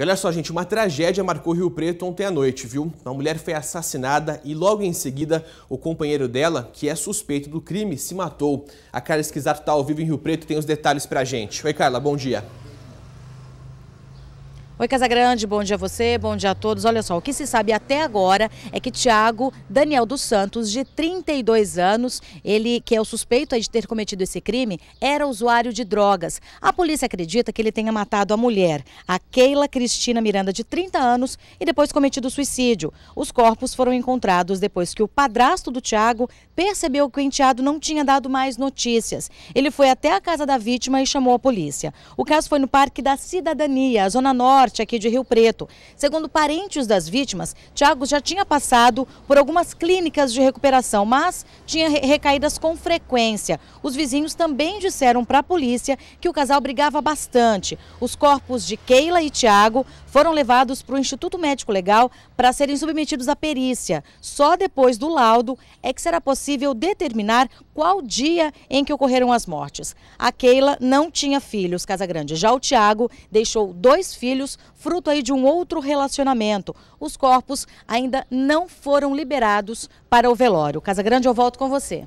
E olha só, gente, uma tragédia marcou Rio Preto ontem à noite, viu? Uma mulher foi assassinada e logo em seguida o companheiro dela, que é suspeito do crime, se matou. A Carla Esquisato está ao vivo em Rio Preto tem os detalhes pra gente. Oi, Carla, bom dia. Oi, Casagrande, bom dia a você, bom dia a todos. Olha só, o que se sabe até agora é que Tiago Daniel dos Santos, de 32 anos, ele que é o suspeito de ter cometido esse crime, era usuário de drogas. A polícia acredita que ele tenha matado a mulher, a Keila Cristina Miranda, de 30 anos, e depois cometido suicídio. Os corpos foram encontrados depois que o padrasto do Tiago percebeu que o enteado não tinha dado mais notícias. Ele foi até a casa da vítima e chamou a polícia. O caso foi no Parque da Cidadania, Zona Norte Norte, aqui de Rio Preto. Segundo parentes das vítimas, Tiago já tinha passado por algumas clínicas de recuperação, mas tinha recaídas com frequência. Os vizinhos também disseram para a polícia que o casal brigava bastante. Os corpos de Keila e Tiago foram levados para o Instituto Médico Legal para serem submetidos à perícia. Só depois do laudo é que será possível determinar qual dia em que ocorreram as mortes. A Keila não tinha filhos, Casa Grande. Já o Tiago deixou dois filhos fruto aí de um outro relacionamento. Os corpos ainda não foram liberados para o velório. Casa Grande, eu volto com você.